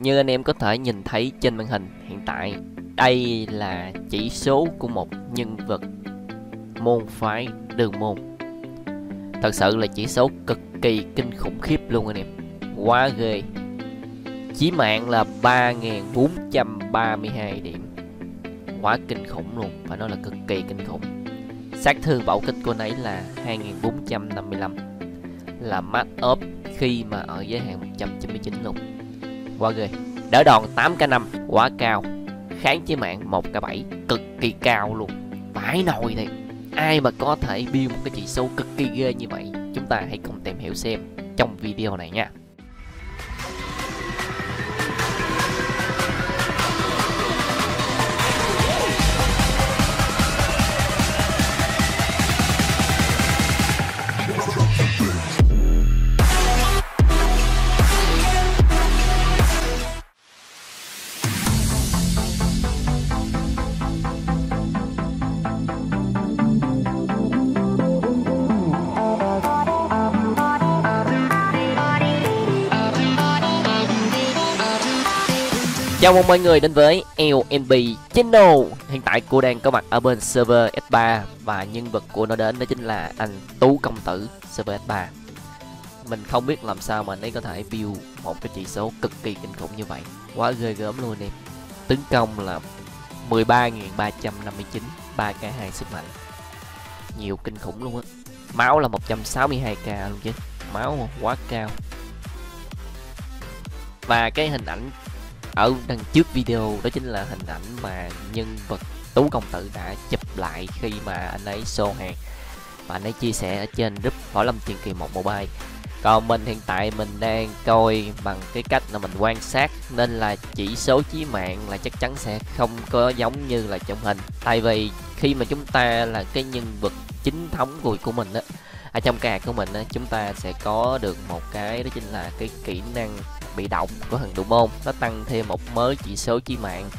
Như anh em có thể nhìn thấy trên màn hình, hiện tại Đây là chỉ số của một nhân vật môn phái đường môn. Thật sự là chỉ số cực kỳ kinh khủng khiếp luôn anh em. Quá ghê. Chí mạng là 3.432 điểm. Quá kinh khủng luôn, Phải nói là cực kỳ kinh khủng. Sát thương bạo kích của nấy là 2455 Là max up khi mà ở giới hạn 199 luôn. Quá ghê. Đỡ đòn 8k5 Quá cao. Kháng chế mạng 1k7 Cực kỳ cao luôn. Phải nồi thì Ai mà có thể build một cái chỉ số cực kỳ ghê như vậy, Chúng ta hãy cùng tìm hiểu xem Trong video này nha. Chào mừng mọi người đến với LNB Channel. Hiện tại cô đang có mặt ở bên server S3 Và nhân vật của nó đến đó chính là anh Tú Công Tử, server S3 Mình không biết làm sao mà anh ấy có thể build một cái chỉ số cực kỳ kinh khủng như vậy. Quá ghê gớm luôn em Tấn công là 13.359 3k2 sức mạnh. Nhiều kinh khủng luôn á. Máu là 162k luôn chứ. Máu quá cao. Và cái hình ảnh ở đằng trước video, đó chính là hình ảnh mà nhân vật tú công tử đã chụp lại khi mà anh ấy show hàng. Và anh ấy chia sẻ ở trên group võ lâm truyền kỳ một mobile còn mình hiện tại mình đang coi bằng cái cách là mình quan sát, nên là chỉ số chí mạng là chắc chắn sẽ không có giống như là trong hình. Tại vì khi mà chúng ta là cái nhân vật chính thống của của mình á ở trong cạc của mình á chúng ta sẽ có được một cái đó chính là cái kỹ năng bị động của thằng đủ môn nó tăng thêm một mới chỉ số chi mạng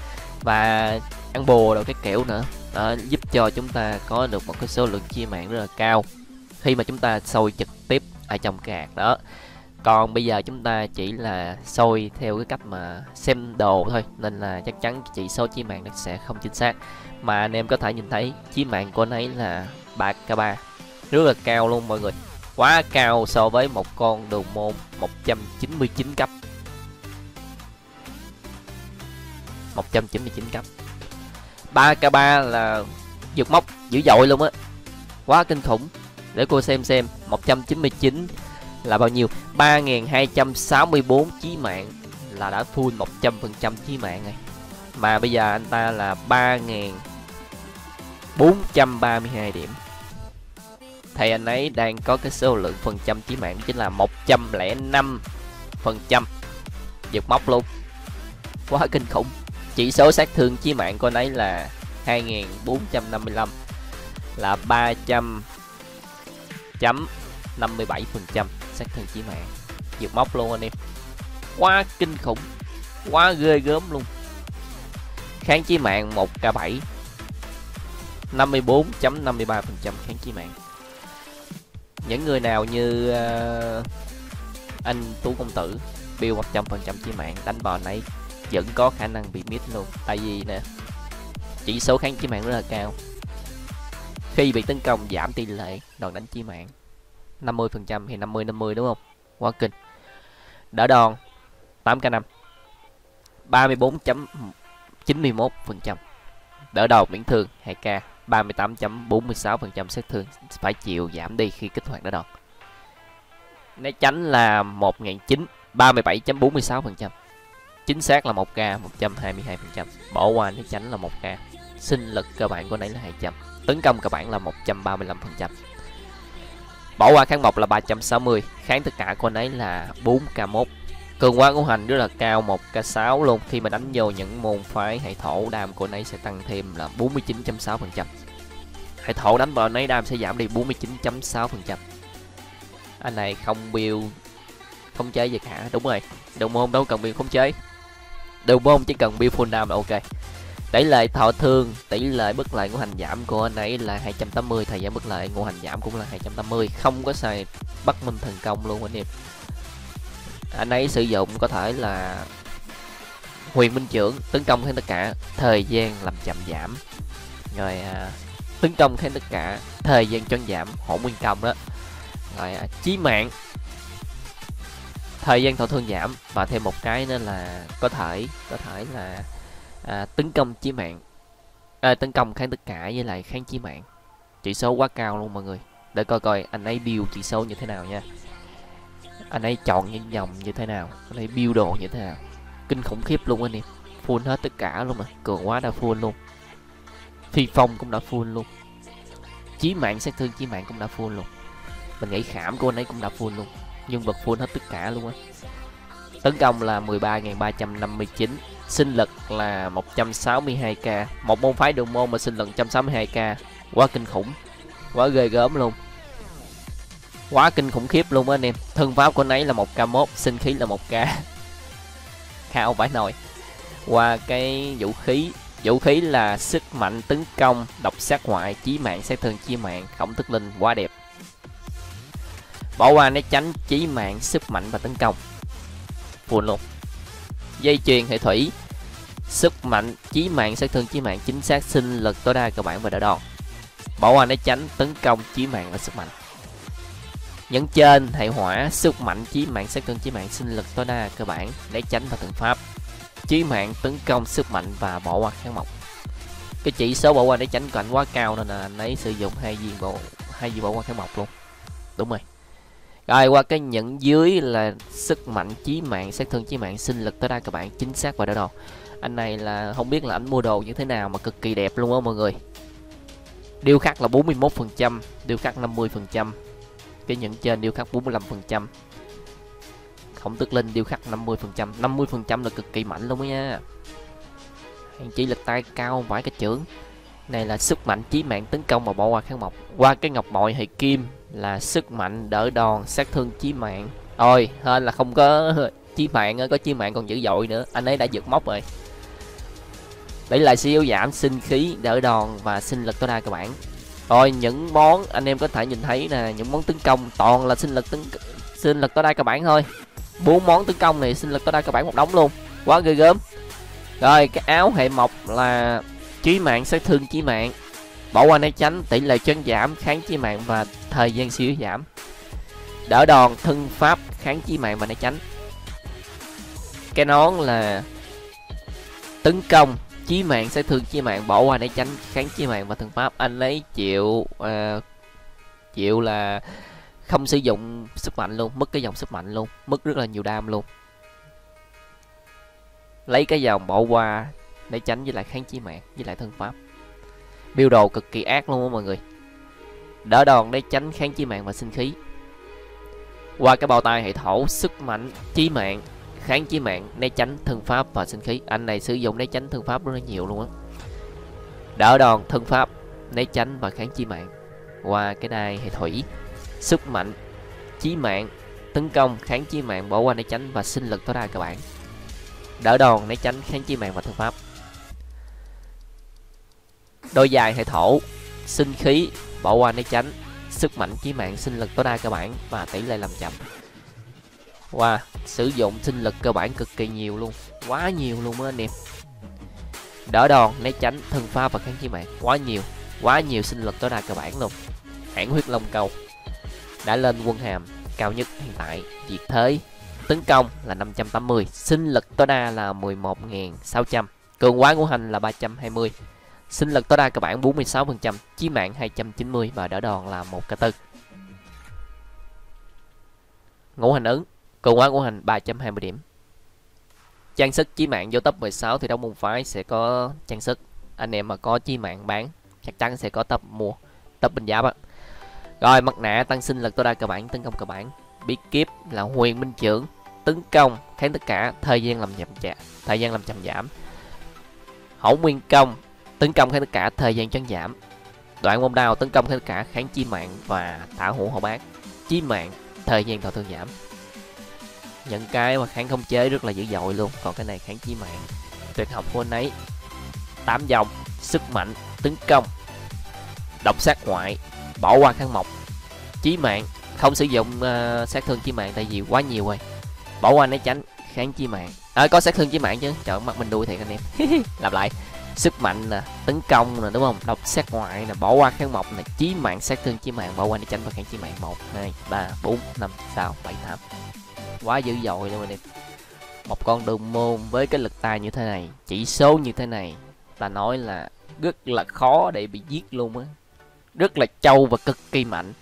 và ăn bùa rồi cái kiểu nữa. Đó, giúp cho chúng ta có được một cái số lượng chi mạng rất là cao khi mà chúng ta sôi trực tiếp ở trong cạc đó. Còn bây giờ chúng ta chỉ là sôi theo cái cách mà xem đồ thôi nên là chắc chắn chỉ số chi mạng nó sẽ không chính xác. Mà anh em có thể nhìn thấy chi mạng của anh ấy là ba k 3 rất là cao luôn mọi người. Quá cao so với một con đường môn 199 cấp. 199 cấp. 3k3 là vượt mốc dữ dội luôn á. Quá kinh khủng. Để cô xem xem 199 là bao nhiêu? 3264 chí mạng là đã full 100% chí mạng này mà bây giờ anh ta là 3432 điểm thì anh ấy đang có cái số lượng phần trăm chí mạng chính là 105 phần trăm. Vượt mốc luôn. Quá kinh khủng. Chỉ số sát thương chí mạng của anh ấy là 2455 là 300 chấm 57 phần trăm sát thương chí mạng. Vượt mốc luôn anh em. Quá kinh khủng. Quá ghê gớm luôn. Kháng chí mạng 1k7 54.53% kháng chí mạng những người nào như uh, anh tú công tử build 100% chí mạng đánh bò này vẫn có khả năng bị mít luôn. Tại vì nè chỉ số kháng chi mạng rất là cao. Khi bị tấn công giảm tỷ lệ đòn đánh chi mạng 50% thì 50 50 đúng không? Quá kinh. Đỡ đòn 8k5 34.91% đỡ đầu miễn thương 2k 38.46% sát thương phải chịu giảm đi khi kích hoạt đỡ đòn. Né tránh là 1.900 37.46% chính xác là 1k 122% bỏ qua né tránh là 1k sinh lực cơ bản của nãy là 200 tấn công cơ bản là 135% bỏ qua kháng mộc là 360 kháng tất cả của nấy là 4k1 cường hóa ngũ hành rất là cao, một k 6 luôn. Khi mà đánh vô những môn phái hệ thổ, đam của nấy sẽ tăng thêm là 49.6% hệ thổ đánh vào nấy đam sẽ giảm đi 49.6% anh này không build, không chế gì cả. Đúng rồi, đầu môn đâu cần build không chế. Đầu môn chỉ cần build full đam là ok. Tỷ lệ thọ thương, tỷ lệ bất lợi ngũ hành giảm của anh ấy là 280 thời gian bất lợi ngũ hành giảm cũng là 280 không có xài bắt minh thần công luôn anh em anh ấy sử dụng có thể là huyền minh trưởng tấn công kháng tất cả thời gian làm chậm giảm. Rồi à, tấn công kháng tất cả thời gian chân giảm hỗn nguyên công đó. Rồi à, chí mạng thời gian thọ thương giảm và thêm một cái nữa là có thể có thể là à, tấn công chí mạng à, tấn công kháng tất cả với lại kháng chí mạng. Chỉ số quá cao luôn mọi người. Để coi coi anh ấy build chỉ số như thế nào nha anh ấy chọn những dòng như thế nào? Anh ấy build đồ như thế nào? Kinh khủng khiếp luôn anh em full hết tất cả luôn mà. Cường quá đã full luôn. Phi phong cũng đã full luôn. Chí mạng, sát thương chí mạng cũng đã full luôn. Mình nghĩ khảm của anh ấy cũng đã full luôn. Nhân vật full hết tất cả luôn á. Tấn công là 13.359 sinh lực là 162k một môn phái đường môn mà sinh lực 162k quá kinh khủng. Quá ghê gớm luôn quá kinh khủng khiếp luôn á anh em. Thân pháp của anh ấy là một k mốt, sinh khí là một k khao phải nồi. Qua cái vũ khí vũ khí là sức mạnh tấn công, độc sát ngoại chí mạng, sát thương chí mạng, khổng tức linh, quá đẹp. Bỏ qua né tránh chí mạng, sức mạnh và tấn công. Full luôn. Dây chuyền hệ thủy, sức mạnh, chí mạng, sát thương chí mạng, chính xác, sinh lực tối đa cơ bản và đỡ đòn. Bỏ qua né tránh, tấn công, chí mạng và sức mạnh nhấn trên hệ hỏa sức mạnh chí mạng, sát thương chí mạng, sinh lực tối đa cơ bản để tránh và thượng pháp. Chí mạng, tấn công sức mạnh và bỏ qua kháng mộc. Cái chỉ số bỏ qua để tránh của anh quá cao nên là anh ấy sử dụng hai viên bộ hai viên bỏ qua kháng mộc luôn. Đúng rồi. Rồi, qua cái nhận dưới là sức mạnh chí mạng, sát thương chí mạng, sinh lực tối đa các bạn chính xác và đỡ đầu. Anh này là, không biết là anh mua đồ như thế nào mà cực kỳ đẹp luôn á mọi người. Điêu khắc là 41 phần trăm, điêu khắc 50 phần trăm cái nhận trên điêu khắc 45 phần trăm. Khổng tức linh điêu khắc 50 phần trăm. 50 phần trăm là cực kỳ mạnh luôn đó nha. Hàng chỉ lực tay cao vải cái trưởng này là sức mạnh chí mạng tấn công mà bỏ qua kháng mộc. Qua cái ngọc bội hệ kim là sức mạnh đỡ đòn, sát thương chí mạng. Ôi, hên là không có chí mạng có chí mạng còn dữ dội nữa. Anh ấy đã giật móc rồi. Đấy là siêu giảm sinh khí, đỡ đòn và sinh lực tối đa các bạn rồi, những món, anh em có thể nhìn thấy nè, những món tấn công toàn là sinh lực tấn sinh lực tối đa cơ bản thôi. Bốn món tấn công này sinh lực tối đa cơ bản một đống luôn. Quá ghê gớm. Rồi, cái áo hệ mộc là chí mạng, sát thương chí mạng. Bỏ qua né tránh, tỷ lệ chấn giảm, kháng chí mạng và thời gian siêu giảm. Đỡ đòn, thân pháp, kháng chí mạng và né tránh. Cái nón là tấn công chí mạng sẽ thương chí mạng bỏ qua để tránh kháng chí mạng và thân pháp. Anh lấy chịu uh, chịu là không sử dụng sức mạnh luôn mất cái dòng sức mạnh luôn mất rất là nhiều đam luôn. Lấy cái dòng bỏ qua để tránh với lại kháng chí mạng với lại thân pháp. Biểu đồ cực kỳ ác luôn á mọi người. Đỡ đòn để tránh kháng chí mạng và sinh khí. Qua cái bao tay hệ thổ sức mạnh chí mạng kháng chí mạng, né tránh thân pháp và sinh khí. Anh này sử dụng né tránh thân pháp rất là nhiều luôn á. Đỡ đòn, thân pháp, né tránh và kháng chí mạng. Qua cái đai hệ thủy, sức mạnh, chí mạng, tấn công, kháng chí mạng, bỏ qua né tránh và sinh lực tối đa các bạn đỡ đòn, né tránh, kháng chí mạng và thân pháp. Đôi dài hệ thổ, sinh khí, bỏ qua né tránh, sức mạnh, chí mạng, sinh lực tối đa các bạn và tỷ lệ làm chậm wow, sử dụng sinh lực cơ bản cực kỳ nhiều luôn. Quá nhiều luôn á anh em. Đỡ đòn, né tránh thân pha và kháng chí mạng. Quá nhiều quá nhiều sinh lực tối đa cơ bản luôn. Hãng huyết long cầu đã lên quân hàm cao nhất hiện tại. Diệt thế, tấn công là 580 sinh lực tối đa là 11.600 cường quá ngũ hành là 320 sinh lực tối đa cơ bản 46% chí mạng 290 và đỡ đòn là 1 cái 4 ngũ hành ứng cường quá ngũ hành 320 điểm. Trang sức chí mạng vô top 16 thì đấu môn phái sẽ có trang sức. Anh em mà có chí mạng bán, chắc chắn sẽ có tập mua tập bình giáp á rồi, mặt nạ tăng sinh lực tối đa cơ bản, tấn công cơ bản. Bí kiếp là huyền minh trưởng, tấn công, kháng tất cả, thời gian làm chậm chạp, thời gian làm chậm giảm. Hậu nguyên công, tấn công, kháng tất cả, thời gian chấn giảm. Đoạn môn đao tấn công, kháng tất cả, kháng chi mạng và thả hữu hậu bát chi mạng, thời gian thọ thương giảm những cái mà kháng không chế rất là dữ dội luôn. Còn cái này kháng chí mạng. Tuyệt học của anh ấy. Tám dòng sức mạnh tấn công độc sát ngoại bỏ qua kháng mộc. Chí mạng không sử dụng uh, sát thương chí mạng tại vì quá nhiều rồi. Bỏ qua né tránh kháng chí mạng. À, có sát thương chí mạng chứ? Trời mặt mình đuôi thiệt anh em. Lặp lại sức mạnh nè, tấn công nè, đúng không? Độc sát ngoại nè, bỏ qua kháng mộc nè, chí mạng sát thương, chí mạng bỏ qua để tránh và kháng chí mạng. Một, hai, ba, bốn, năm, sáu, bảy, tám. Quá dữ dội luôn anh em một con đường môn với cái lực tài như thế này, chỉ số như thế này, ta nói là rất là khó để bị giết luôn á. Rất là trâu và cực kỳ mạnh.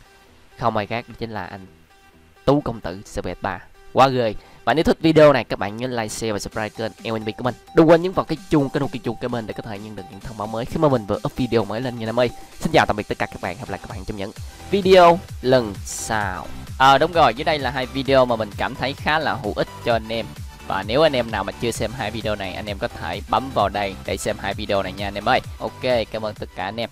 Không ai khác chính là anh tú công tử cb 3 quá ghê và nếu thích video này các bạn nhớ like share và subscribe kênh LNB của mình. Đừng quên nhấn vào cái chuông cái nút cái chuông của bên để có thể nhận được những thông báo mới khi mà mình vừa up video mới lên nha em ơi xin chào tạm biệt tất cả các bạn hẹn gặp lại các bạn trong những video lần sau. Ờ à, đúng rồi dưới đây là hai video mà mình cảm thấy khá là hữu ích cho anh em. Và nếu anh em nào mà chưa xem hai video này anh em có thể bấm vào đây để xem hai video này nha anh em ơi. Ok cảm ơn tất cả anh em.